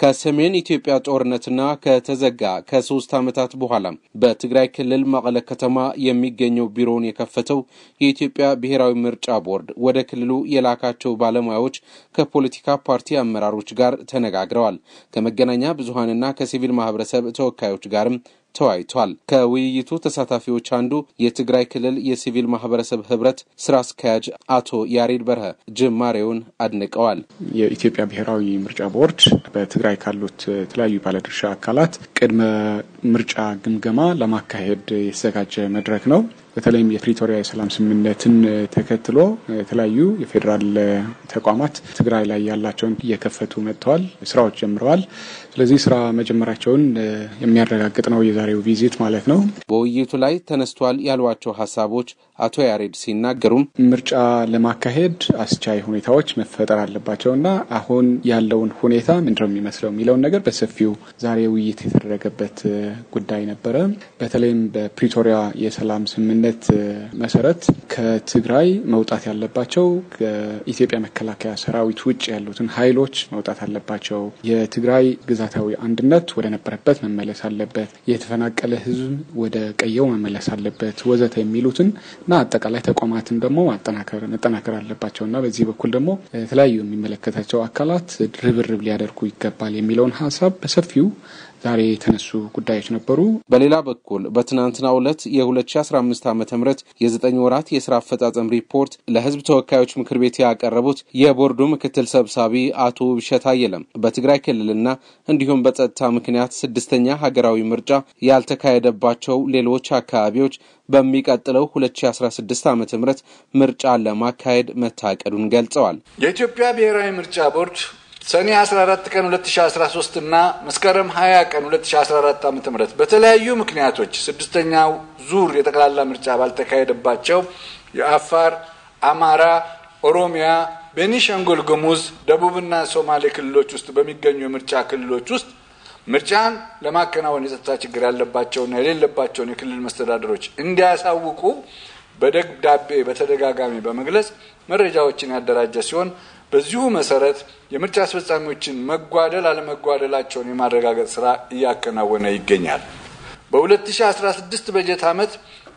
ከሰሜን ኢትዮጵያ ጦርነትና ከተዘጋ ከሶስት ዓመታት በኋላ በትግራይ ክልል መቀለ ከተማ የሚገኘው ቢሮውን የከፈተው የኢትዮጵያ ብሔራዊ ምርጫ ቦርድ ወደ ክልሉ የላካቸው ባለሙያዎች ከፖለቲካ ፓርቲ አመራሮች ጋር ተነጋግረዋል። ከመገናኛ ብዙሃንና ከሲቪል ማህበረሰብ ተወካዮች ጋርም ተወያይቷል። ከውይይቱ ተሳታፊዎች አንዱ የትግራይ ክልል የሲቪል ማህበረሰብ ህብረት ስራ አስኪያጅ አቶ ያሬድ በርሀ ጅማሬውን አድንቀዋል። የኢትዮጵያ ብሔራዊ ምርጫ ቦርድ በትግራይ ካሉት የተለያዩ ባለድርሻ አካላት ቅድመ ምርጫ ግምገማ ለማካሄድ የተዘጋጀ መድረክ ነው። በተለይም የፕሪቶሪያ የሰላም ስምምነትን ተከትሎ የተለያዩ የፌዴራል ተቋማት ትግራይ ላይ ያላቸውን እየከፈቱ መጥተዋል፣ ስራዎች ጀምረዋል። ስለዚህ ስራ መጀመራቸውን የሚያረጋግጥ ነው የዛሬው ቪዚት ማለት ነው። በውይይቱ ላይ ተነስቷል ያሏቸው ሀሳቦች አቶ ያሬድ ሲናገሩም ምርጫ ለማካሄድ አስቻይ ሁኔታዎች መፈጠር አለባቸው እና አሁን ያለውን ሁኔታ ምንድነው የሚመስለው የሚለውን ነገር በሰፊው ዛሬ ውይይት የተደረገበት ጉዳይ ነበረ። በተለይም በፕሪቶሪያ የሰላም ስምምነት መሰረት ከትግራይ መውጣት ያለባቸው ከኢትዮጵያ መከላከያ ሰራዊት ውጭ ያሉትን ኃይሎች መውጣት አለባቸው። የትግራይ ግዛታዊ አንድነት ወደ ነበረበት መመለስ አለበት። የተፈናቀለ ሕዝብ ወደ ቀየው መመለስ አለበት ወዘተ የሚሉትን እና አጠቃላይ ተቋማትን ደግሞ መጠናከር አለባቸው እና በዚህ በኩል ደግሞ የተለያዩ የሚመለከታቸው አካላት ርብርብ ሊያደርጉ ይገባል የሚለውን ሀሳብ በሰፊው ዛሬ የተነሱ ጉዳዮች ነበሩ። በሌላ በኩል በትናንትናው ዕለት የ2015 ዓ ም የዘጠኝ ወራት የስራ አፈጻጸም ሪፖርት ለህዝብ ተወካዮች ምክር ቤት ያቀረቡት የቦርዱ ምክትል ሰብሳቢ አቶ ውብሸት አየለም በትግራይ ክልልና እንዲሁም በጸጥታ ምክንያት ስድስተኛ ሀገራዊ ምርጫ ያልተካሄደባቸው ሌሎች አካባቢዎች በሚቀጥለው 2016 ዓ ም ምርጫ ለማካሄድ መታቀዱን ገልጸዋል። የኢትዮጵያ ብሔራዊ ምርጫ ቦርድ ሰኔ 14 ቀን 2013 እና መስከረም 20 ቀን 2014 ዓ.ም በተለያዩ ምክንያቶች ስድስተኛው ዙር የጠቅላላ ምርጫ ባልተካሄደባቸው የአፋር፣ አማራ፣ ኦሮሚያ፣ ቤኒሻንጉል ጉሙዝ፣ ደቡብና ሶማሌ ክልሎች ውስጥ በሚገኙ የምርጫ ክልሎች ውስጥ ምርጫን ለማከናወን የጸጥታ ችግር ያለባቸውና የሌለባቸውን የክልል መስተዳደሮች እንዲያሳውቁ በደብዳቤ በተደጋጋሚ በመግለጽ መረጃዎችን ያደራጀ ሲሆን በዚሁ መሰረት የምርጫ አስፈጻሚዎችን መጓደል አለመጓደላቸውን የማረጋገጥ ስራ እያከናወነ ይገኛል። በ2016 በጀት ዓመት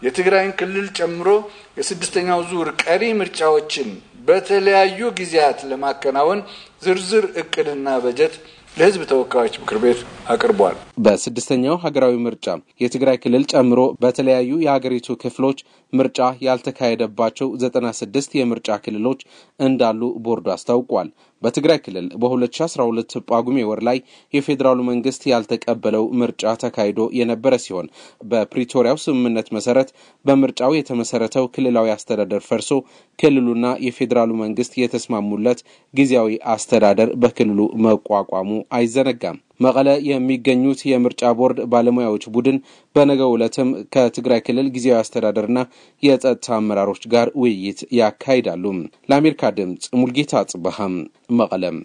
የትግራይን ክልል ጨምሮ የስድስተኛው ዙር ቀሪ ምርጫዎችን በተለያዩ ጊዜያት ለማከናወን ዝርዝር እቅድና በጀት ለሕዝብ ተወካዮች ምክር ቤት አቅርቧል። በስድስተኛው ሀገራዊ ምርጫ የትግራይ ክልል ጨምሮ በተለያዩ የሀገሪቱ ክፍሎች ምርጫ ያልተካሄደባቸው ዘጠና ስድስት የምርጫ ክልሎች እንዳሉ ቦርዱ አስታውቋል። በትግራይ ክልል በ2012 ጳጉሜ ወር ላይ የፌዴራሉ መንግስት ያልተቀበለው ምርጫ ተካሂዶ የነበረ ሲሆን በፕሪቶሪያው ስምምነት መሰረት በምርጫው የተመሰረተው ክልላዊ አስተዳደር ፈርሶ ክልሉና የፌዴራሉ መንግስት የተስማሙለት ጊዜያዊ አስተዳደር በክልሉ መቋቋሙ አይዘነጋም። መቀለ የሚገኙት የምርጫ ቦርድ ባለሙያዎች ቡድን በነገው ዕለትም ከትግራይ ክልል ጊዜያዊ አስተዳደርና የጸጥታ አመራሮች ጋር ውይይት ያካሂዳሉ። ለአሜሪካ ድምፅ ሙልጌታ ጽበሃም መቀለም